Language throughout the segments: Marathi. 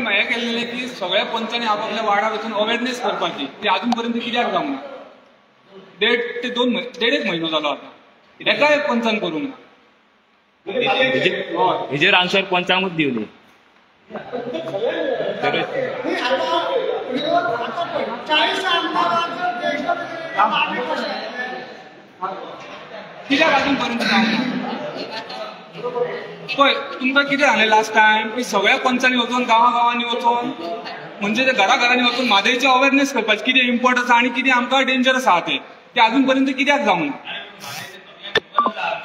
बी हे केलेले की सगळ्या पंचांनी आपापल्या वाडा वचून अवेअरनेस करपाची ते अजून पर्यंत कित्याक जावंक ना देड ते दोन म्हय- देड एक म्हयनो जालो आता. एका एक पंचान करूंक ना हेजे- हेजेर आन्सर पंचांगूच दिवली. कित्याक अजून पर्यंत जावंक ना पळय तुमकां कितें जालें लास्ट टायम की सगळ्या पंचांनी वचून गांवागांवांनी वचून म्हणजे ते घरा घरांनी वचून म्हादयची अवेअरनेस करपाची कितें इम्पॉर्टन्स आनी कितें आमकां डेंजरस आहा ते ते अजून पर्यंत कित्याक जावंक ना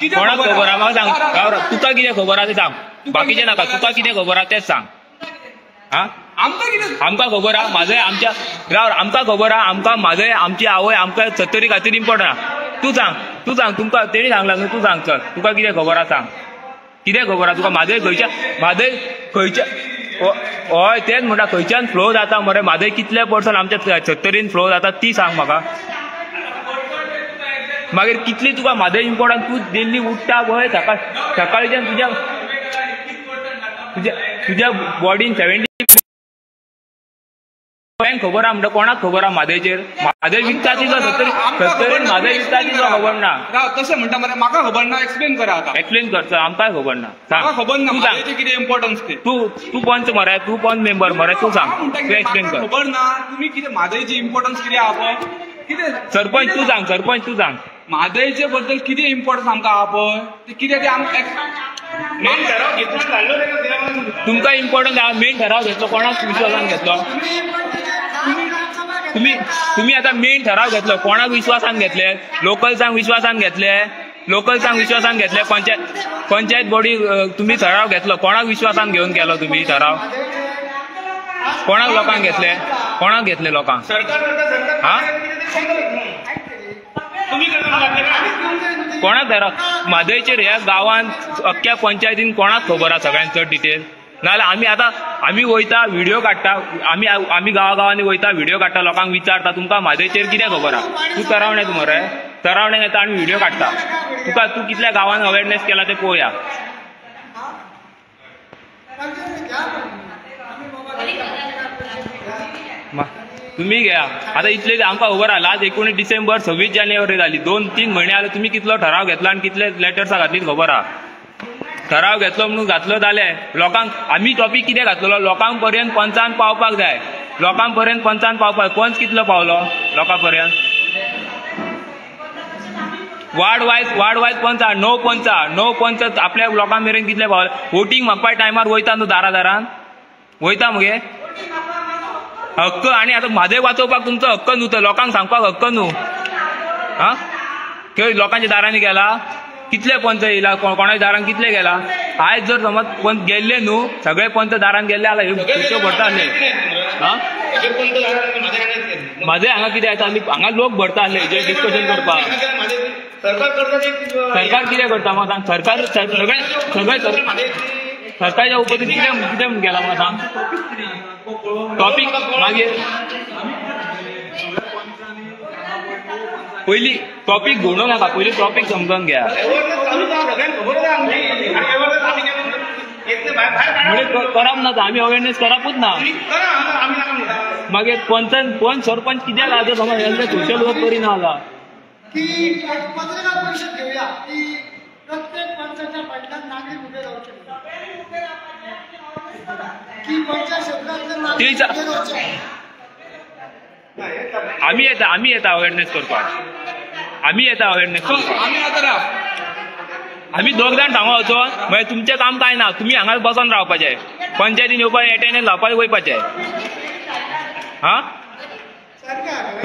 कित्याक कोणाक खबर? आहा म्हाका सांग. तुका कितें खबर? आहा तें सांग बाकीचे नाका. तुका कितें खबर? आहा तेच सांग. हा? आमकां कितें आमकां खबर? आहा म्हाजय आमच्या राव आमकां खबर आहा आमकां म्हाजय आमची आवय आमकां सत्तरी खातीर इम्पॉर्टंट आहा. तूं सांग. तू सांग तुमकां तेणी सांगला न्हू तू सांग चल. तुका कितें खबर? आहा सांग. कितें खबर आहा तुका म्हादय खंयच्या म्हादय खंयच्या हय तेच म्हणटा खंयच्यान फ्लो जाता मरे? म्हादय कितले पर्संट आमच्या सत्तरीन फ्लो जाता ती सांग म्हाका. मागीर कितली तुका म्हादय इम्पॉर्टंट तूं दिल्ली उठ्ठा पळय सकाळ सकाळच्यान तुज्या तुज्या तुज्या बॉडीन सेव्हन्टी गोंयांक खबर आहा म्हणटा कोणाक खबर आहा? म्हादयचेर म्हादय विकता तिजो सत्तरी सत्तरीन तुम्ही विकता तिजो. खबर ना तशें म्हणटा मरे म्हाका खबर ना एक्सप्लेन करा आता. एक्सप्लेन करचो आमकांय खबर ना सांग. खबर ना म्हादयचे कितें इम्पॉर्टन्स ते. तू तू पंच मरे तू पंच मेंबर मरे तू सांग. तू एक्सप्लेन कर. खबर ना तुम्ही कितें म्हादयची इम्पॉर्टन्स कितें आहा पळय कितें सरपंच तू सांग सरपंच तू सांग. म्हादयचे बद्दल कितें इम्पॉर्टन्स आमकां आहा पळय ते कितें ते आमकां तुमकां इम्पॉर्टंट आहा मेन ठराव घेतलो कोणाक विश्वासान घेतलो? तुम्ही तुम्ही आता मेन ठराव घेतलो. कोणाक विश्वासान घेतले? लोकल्सांक विश्वासान घेतले? लोकल्सांक विश्वासान घेतले? पंचायत पंचायत बॉडी तुम्ही ठराव घेतलो. कोणाक विश्वासान घेऊन केलो तुम्ही ठराव? कोणाक लोकांक घेतले? कोणाक घेतले लोकांक हा? कोणाक ठराव? म्हादयचेर ह्या गांवांत अख्ख्या पंचायतीन कोणाक खबर आहा सगळ्यांत चड डिटेल नाजाल्यार आमी आतां आमी वयता व्हिडिओ काडटा आमी आमी गांवागांवांनी वयता व्हिडिओ काडटा लोकांक विचारता तुमकां म्हादयचेर कितें खबर? आहा तूं तरावण्यात मरे तरावण्यात येता आनी व्हिडिओ काडटा तुका तूं कितल्या गांवांत अवेरनेस केला तें पळोवया तुम्ही घ्या. आता इतले आमकां खबर आहा लास्ट एकोणीस डिसेंबर सव्वीस जानेवारी जाली दोन तीन म्हयने आले तुम्ही कितलो ठराव घेतला आनी कितले लेटर्सां घातली खबर आहा ठराव घेतलो म्हणून घातलो जालें लोकांक आमी टॉपीक कितें घातलेलो? लोकांक पर्यंत पंचान पावपाक जाय. लोकां पर्यंत पंचान पावपाक पंच कितलो पावलो? लोकां पर्यंत वार्ड वायज वार्ड वायज पंच आहा णव पंच आहा णव पंच आपल्या लोकां मेरेन कितले पावले? वोटींग मागपा टायमार वयता न्हू दारा दारान वयता मगे? हक्क आणि आता म्हादय वाचोवपाक तुमचो हक्क न्हू तो लोकांक सांगपाक हक्क न्हू. आं खंय लोकांच्या दारांनी गेला. कितले पंच येयला कोणाच्या दारान कितले गेला? आयज जर समज पंच गेल्ले न्हू सगळे पंच दारान गेल्ले जाल्यार ह्यो खुर्च्यो भरता आसले हा? हांगा कितें येता हांगा लोक भरता आसले जे डिस्कशन करपाक. सरकार कितें करता? म्हाका सांग. सरकार सगळे सगळे सरकारच्या उपरी कितें कितें म्हूण गेला? म्हाका सांग. टॉपीक मागीर awareness आम्ही केलं म्हणून येत नाही बाहेर बाहेर म्हणजे काढा. क- करप ना आमी अवेअरनेस करपूच ना करा आम्ही आम्ही नका. मागीर पंचान पंच सरपंच कित्याक आहा समज सोशल वर्क करिना आला की पत्रकार परिषद घेऊया की प्रत्येक पंचाच्या बैठकात नागरिक उभे राहू शकतात की पंचायत क्षेत्रातले नागरिक तेच- उभे राहू शकतात आमी येता आमी येता अवेअरनेस करपाक आमी येता अवेअरनेस सो करपाक आमी आतां राव आमी दोग जाण सांगो वचो मागीर तुमचें काम काय ना. तुमी हांगा बसून रावपाचें पंचायतीन येवपाक एटेंडन्स लावपाक वयपाचें हा?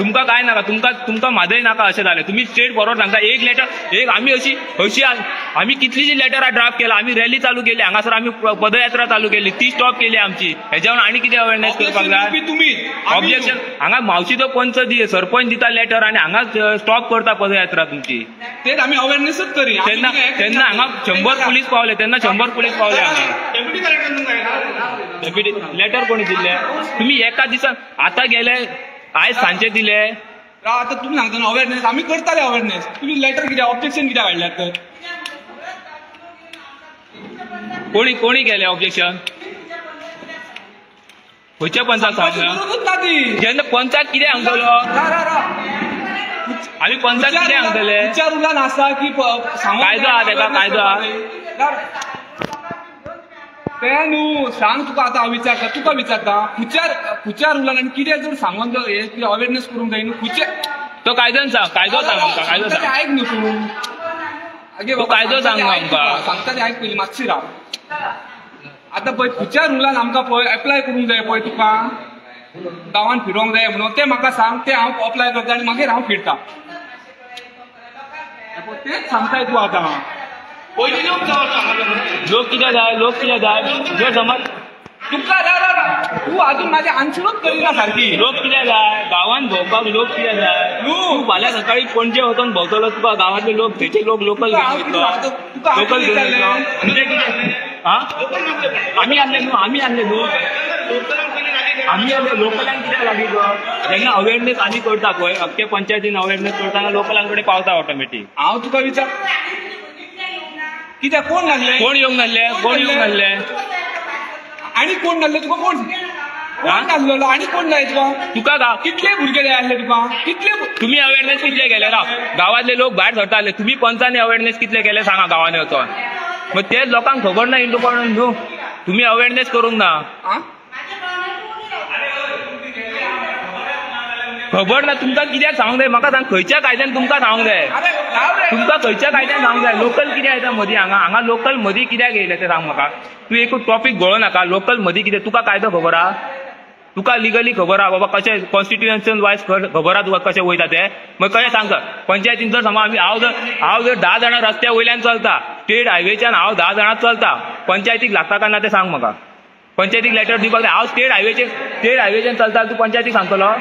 तुमकां काय नाका? तुमकां तुमकां म्हादय नाका अशें जालें तुमी स्ट्रेट फॉरवर्ड सांगता एक लेटर एक आमी अशी अशी आमी कितलींशीं लेटरां ड्राफ्ट केला आमी रॅली चालू केली हांगासर आमी पदयात्रा चालू केली ती स्टॉप केली आमची. हेच्या आनी कितें अवेअरनेस करपाक जाय? तुम्ही ऑब्जेक्शन हांगा मावशीचो पंच दी सरपंच दिता लेटर आनी हांगा स्टॉप करता पदयात्रा तुमची. तेच आमी अवेअरनेसच करी. तेन्ना तेन्ना हांगा शंबर पुलीस पावले तेन्ना शंबर पुलीस पावले हांगा डेप्युटी लेटर कोणी दिले तुम्ही एका दिसान आता गेले आयज सांचे दिले. आतां तुमी सांगता न्हू अवेअरनेस आमी करताले अवेअरनेस तुमी लेटर कित्याक ऑब्जेक्शन कित्याक हाडल्यात तर. कोणी कोणी केले ऑब्जेक्शन खंयच्या पंचाक सांगला ती जेन्ना पंचाक कितें सांगतलो. आमी पंचाक कितें सांगतले विचार उलान आसा की कायदो आहा तेका, कायदो. आहा. न्हू सांग तुका आतां हांव विचारता तुका विचारता खुच्यार खुच्यार उलान आनी कितें जर सांगून हे अवेरनेस करूंक जाय न्हू खुच्या तो कायद्यान सांग कायदो सांग आमकां कायदो सांग. आयक न्हू तूं. आगे कायदो सांग आमकां. सांगता तें आयक पयलीं मातशी राव. आतां पळय खुच्या रुलान आमकां पळय एप्लाय करूंक जाय पळय तुका. गांवान फिरोंक जाय म्हणून तें म्हाका सांग तें हांव अप्लाय करता आनी मागीर हांव फिरता. तेंच सांगताय तूं आतां. लोक कितें जाय लोक कितें जाय जर समज तुका रा तूं अजून माझी आन्सरूच करिना सारकी लोक कितें जाय गांवांत भोंवपाक लोक कितें जाय तूं. फाल्यां सकाळी पणजे वचून भोंवतलो तुका गांवांतले लोक थंयचे लोक लोकल लोकल आमी आसले न्हू. आमी आसले न्हू आमी आसले लोकलांक कितें लागीं गो जेन्ना अवेरनेस आमी करता पळय अख्खे पंचायतीन अवेरनेस करतना लोकलां कडेन पावता ऑटोमॅटीक हांव तुका विचार कित्याक कोण नासले कोण येवंक नासले कोण येवंक नासले आनी कोण नासले तुका कोण? कोण नासलेलो आनी कोण जाय तुका? तुका गाव कितले भुरगे जाय आसले तुका? कितले तुम्ही अवेअरनेस कितले केले? राव गावातले लोक भायर सरताले तुम्ही पंचांनी अवेअरनेस कितले केले? सांगा गावांनी वचून मग ते लोकांक खबर ना इंडोपॉर्टंट न्हू तुम्ही अवेअरनेस करूंक ना. खबर ना तुमकां कित्याक सांगूंक जाय? म्हाका सांग खंयच्या कायद्यान तुमकां सांगूंक जाय? तुमकां खंयच्या कायद्यान सांगूंक जाय? लोकल कितें येता मदीं? हांगा हांगा लोकल मदीं कित्याक येयले ते सांग म्हाका? तूं एक टॉपीक गळो नाका. लोकल मदीं कितें? तुका कायदो खबर आहा तुका लिगली खबर आहा बाबा कशें कॉन्स्टिट्युएन्शन वायज खबर आहा तुका कशें वयता ते? मग कशें सांग? पंचायतीन जर समज आमी हांव जर हांव जर धा जाणां रस्त्या वयल्यान चलता स्टेट हायवेच्यान हांव धा जाणां चलता पंचायतीक लागता काय ना ते सांग म्हाका? पंचायतीक लेटर दिवपाक हांव स्टेट हायवेचेर स्टेट हायवेच्यान चलता तूं पंचायतीक सांगतलो?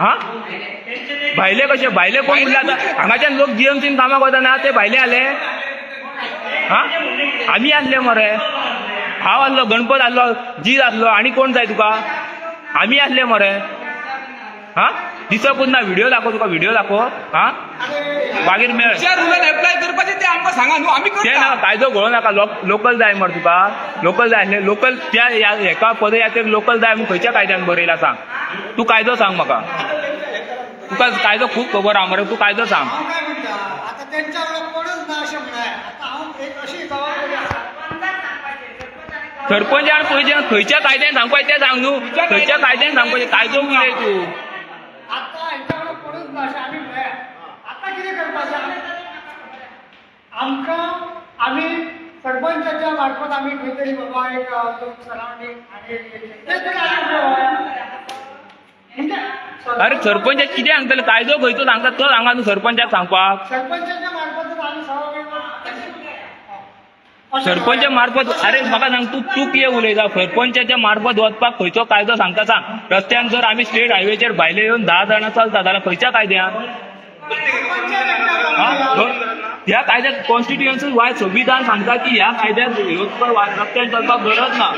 हा? भायले कशे भायले कोण उरले आतां? हांगाच्यान लोक जीएमसीन कामाक वतना ते भायले आले. हा? आमी आसले मरे. हांव आसलो गणपत आसलो जीत आसलो आनी कोण जाय तुका? आमी आसले मरे. हा? दिसपूच ना व्हिडिओ दाखव तुका व्हिडिओ दाखव. हा? मागीर मेळ. एप्लाय करपाचें ते आमकां सांगा न्हू. आमी ते ना कायदो घोळू नाका. लोकल जाय मरे तुका. लोकल जाय आसले. लोकल त्या हेका पदयात्रेक लोकल जाय म्हूण खंयच्या कायद्यान बरयला सांग? तूं कायदो सांग म्हाका तुका कायदो खूब खबर आहा मरे तू कायदो सांग सरपंचान पयलीं खंयच्या कायद्यान सांगपाचें तें सांग न्हू खंयच्या कायद्यान सांगपाचें कायदो उलय तूं आमकां आमी सरपंचाच्या मार्फत आमी खंय तरी बाबा एक सरावंडींग आनी तें तरी आमी पळोवप. म्हणजे अरे सरपंच कितें सांगतले कायदो खंयचो सांगता तो सांगा न्हू सरपंचाक सांगपाक सरपंचाच्या सरपंच मार्फत अरे म्हाका सांग तू तू कितें उलयता सरपंचाच्या मार्फत वचपाक खंयचो कायदो सांगता सांग. रस्त्यान जर आमी स्टेट हायवेचेर भायले येवन धा जाणां चलता जाल्यार खंयच्या कायद्यान? ब- ह्या कायद्यात कॉन्स्टिट्युएन्सी वायज संविधान सांगता की ह्या कायद्यात रस्त्यान चलपाक गरज ना.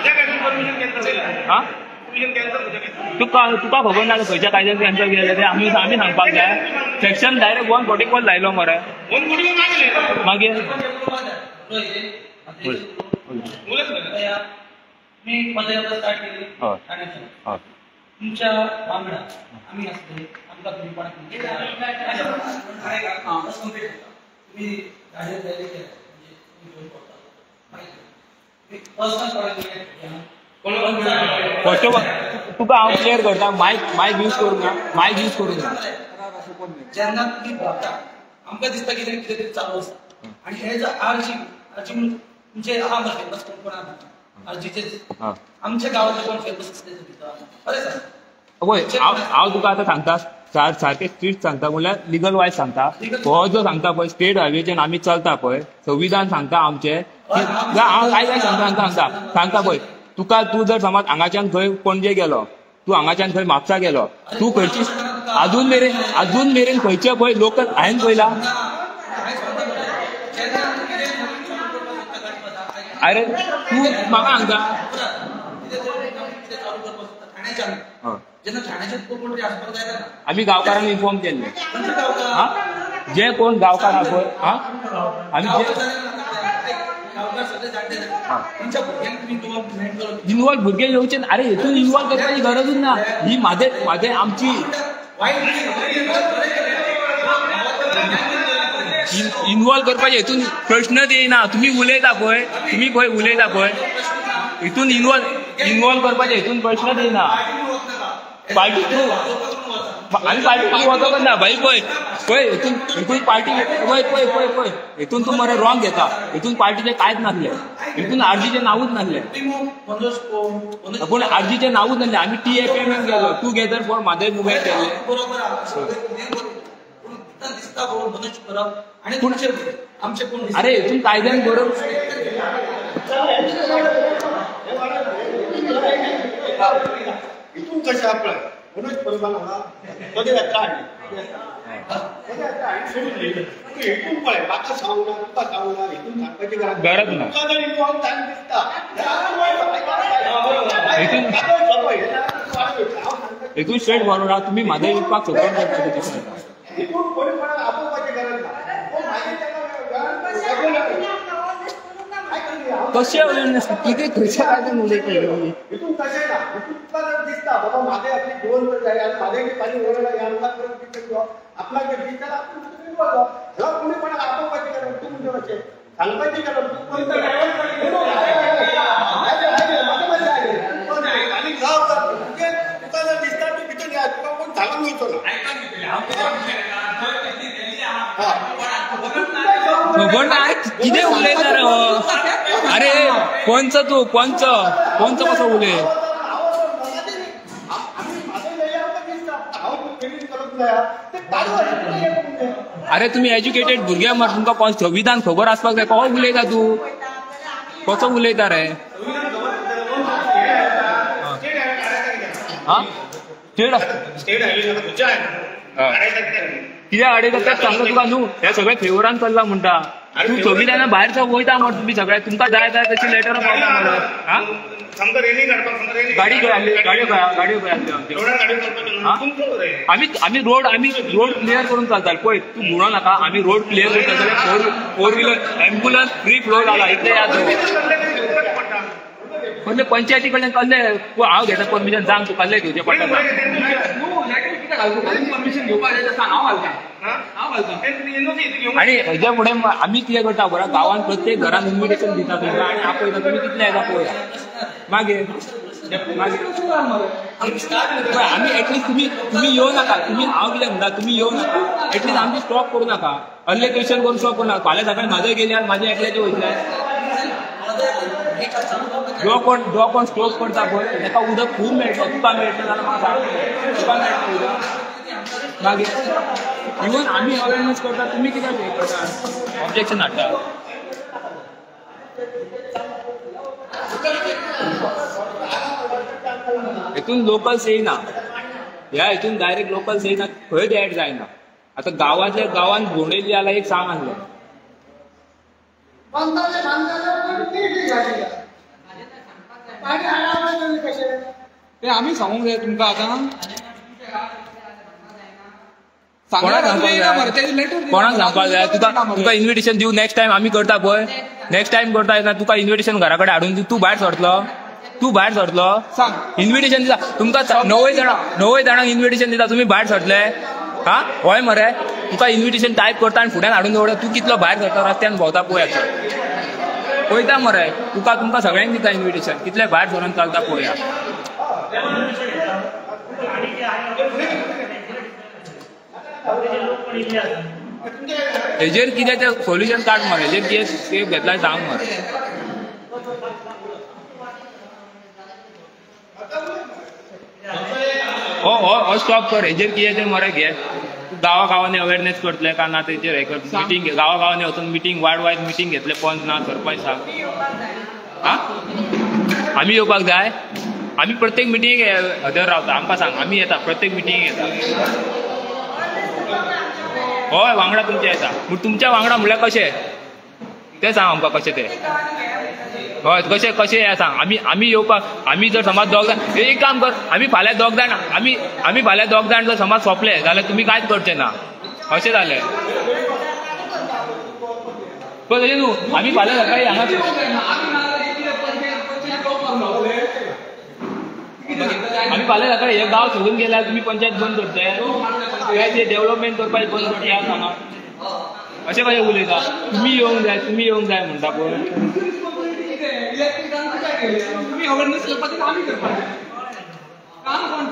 तुका तुका खबर ना खंयच्या कायद्यान कॅन्सल केलें ते आमी आमी सांगपाक जाय. Section direct one forty four लायलो मरे. मागीर बोल, बोल. मी पदयात्रा स्टार्ट केली. हय. ठाण्याच्यान. हय. तुमच्या वांगडा आम्ही असले आमकां कोणाक केल्या पर्सनल कोणाक फर्स्ट ऑफ ऑल तुका हांव क्लियर करता? मायक मायक यूज करूंक ना. मायक यूज करूंक ना. जेन्ना तुम्ही भोंवता आमकां दिसता कितें कितें तरी चालू आसा आनी हे आरजी आरजी आहा फेमस आरजीचे. आमच्या गावातले कोण फेमस हांव हांव तुका आतां सांगता. सार सारकें स्ट्रीट सांगता. म्हणल्यार लिगल वायज सांगता. हो जो सांगता पळय स्टेट हायवेच्यान आमी चलता पळय. संविधान सांगता आमचें. हांव काय काय सांगता सांगता सांगता. सांगता पळय. तुका तूं जर समज हांगाच्यान खंय पणजे गेलो तूं हांगाच्यान खंय म्हापसा गेलो तूं खंयची अजून मेरेन अजून मेरेन खंयचे पळय लोकल हांवें पयला? अरे तूं म्हाका सांगता हय. जेन्ना ठाण्याचे कोण तरी आसपाक जायना ना आमी गांवकारांक इन्फॉर्म हा? जे कोण गांवकार आहा पळय हा आमी इन्व्हॉल्व भुरगे येवचे ना. अरे हेतून इन्व्हॉल्व करपाची गरजूच ना ही माझे माझे आमची वाईट इन्व्हॉल्व करपाचे हेतून प्रश्नच येयना तुम्ही उलयता पळय तुम्ही खंय उलयता पळय हितून इन्व्हॉल्व इन्व्हॉल्व करपाचे हेतून प्रश्नच येयना पार्टी थ्रू आम्ही पार्टी थ्रू वचोकच ना भाई पळय पळय हितून हितून पार्टी पळय पळय पळय पळय हितून तूं मरे रॉंग घेता हितून पार्टीचे कांयच नासले हितून आरजीचे नावूच नासले पूण आरजीचे नावूच नासले आम्ही टी एफ एम एम गेलो. टुगेदर फॉर मादर मुवमेंट केले आणि अरे हितून कायद्यान बरोबर. इथून कशा आपलं? मनोज परमान आला पदयात्रा हाडली पदयात्रा हाडली सोडून दिली तू इथून पळय म्हाका सांगणार तुका सांगणार इथून सांगपाची गरज गरज ना. तुका जर इन्वॉल्व टाइम दिसता हितून- हितून स्ट्रेट आहा तुम्ही. म्हादय विकपाक सपोर्ट करता ते दिसता इथून कोणी कोणाला आपोवपाची गरज ना हो, कशें कितें खंयच्या कायद्यान उलयता इथून कशें ना इथून तुका जर दिसता बाबा माझे आपली दोन वर जाय आणि माझे पाणी ओरडा हे आमकां करून कितें किंवा आपला जे दिसता आपण तुम्ही बोलवा ह्या कोणी कोणाला आपोवपाची गरज तू म्हणजे कशें सांगपाची गरज तू कोणतं आणि जाव जाव. म्हणजे तुका जर दिसता तू भितर या तुका कोण सांगून वयचो ना खबर ना कितें उलयता रे हो अरे पंच तू पंच पंच कसो उलय अरे तुम्ही एज्युकेटेड भुरगे मर तुमकां कोण संविधान खबर आसपाक जाय कसो उलयता तू? कसो उलयता रे? हा? स्टेट हा. कित्याक अडेक तेच सांगता तुका न्हू हे सगळे फेवरान चल्ला म्हणटा तूं संविधाना भायर वयता मर तुम्ही सगळे तुमकां जाय जाय तशी लेटर पावता हा? समजा रेनी गाडी गाडयो गाडयो गाडी आम्ही आम्ही रोड आम्ही रोड क्लिअर करून चालतात पळय तू म्हणू नका. आम्ही रोड क्लिअर करून चालतात four four wheeler ambulance free flow जाला इतले याद. पण ते पंचायती कडल्यान कसले हांव घेता परमिशन सांग तू. कसले घेवचे पडटा. परमिशन घेवपाक जाय सांग हांव घालता आणि हेच्या फुडें आम्ही कितें करता बरं गांवांत प्रत्येक घरात इन्व्हिटेशन दिता आणि आपयता तुमी कितले येता पळया मागीर पळय, आम्ही एटलीस्ट तुम्ही तुम्ही येऊ नका. तुम्ही हांव कितें म्हणटा तुम्ही येऊ नका. एटलीस्ट आमची स्टॉप करू नका. अर्ले क्वेश्चन करून स्टॉप करू नका. फाल्यां सकाळी म्हाजे गेले आनी म्हाजे एकल्याचे वयतले जो कोण जो कोण स्टॉप करता पळय ताका उदक खूब मेळटलें तुका मेळटलें जाल्यार म्हाका सांग तुका मेळटलें उदक मागीर इवन आम्ही अवेअरनेस करता तुम्ही हे करता? ऑब्जेक्शन हाडटा हितून लोकल्स येयना ह्या हितून डायरेक्ट लोकल्स येयना खंय ऍड जायना. आता गावातल्या गावान भोंवडेली जाल्यार एक सांग आसलो ते आम्ही सांगूंक जाय तुमकां आतां. कोणाक सांगपाक जाय तुका तुका इन्व्हिटेशन दिवं नेक्स्ट टाइम आम्ही करता पळय नेक्स्ट टाइम करता येता तुका इन्व्हिटेशन घरा कडेन हाडून तूं भायर सरतलो तूं भायर सरतलो इन्व्हिटेशन दिता तुमकां णवय जाणां णवय जाणांक इन्व्हिटेशन दिता तुमी भायर सरतले हा? हय मरे? तुका इन्व्हिटेशन टायप करता आनी फुड्यान हाडून दवरता तूं कितलो भायर सरता रस्त्यान भोंवता पळया पळयता मरे? तुका तुमकां सगळ्यांक दिता इन्व्हिटेशन कितले भायर सरून चलता पळया हेजेर कितें तें सोल्युशन काड मरे हेजेर कितें स्टेप घेतला सांग मरे हो हो हो स्टॉप कर. हेजेर कितें तें मरे घे. गावा गावांनी अवेअरनेस करतले का ना तेचेर हे कर मिटींग गावा गावांनी वचून मिटींग वार्ड वायज मिटींग घेतले. पंच ना सरपंच सांग आम्ही येवपाक जाय. आम्ही प्रत्येक मिटींगेक हजर रावता आमकां सांग. आम्ही येता. प्रत्येक मिटींगेक येता. हय वांगडा तुमच्या येता पूण तुमच्या वांगडा म्हणल्यार कशें तें सांग आमकां कशें तें. हय कशें कशें हें सांग. आमी आमी येवपाक आमी जर समज दोग जाण एक काम कर. आमी फाल्यां दोग जाण आमी आमी फाल्यां दोग जाण जर समज सोंपले जाल्यार तुमी कांयच करचें ना? अशें जालें पण तशें न्हू आमी फाल्यां सकाळी हांगा आमी फाल्यां सकाळी हे गांव सोडून गेल्यार तुमी पंचायत बंद करताय. काय डेव्हलपमेंट करपाचे बंद पडले हांगा अशें कशें उलयता तुमी येवंक जाय तुमी येवंक जाय म्हणटा पूण तुमी अवेरनेस करपाचें आमी करपाचें. काम कोण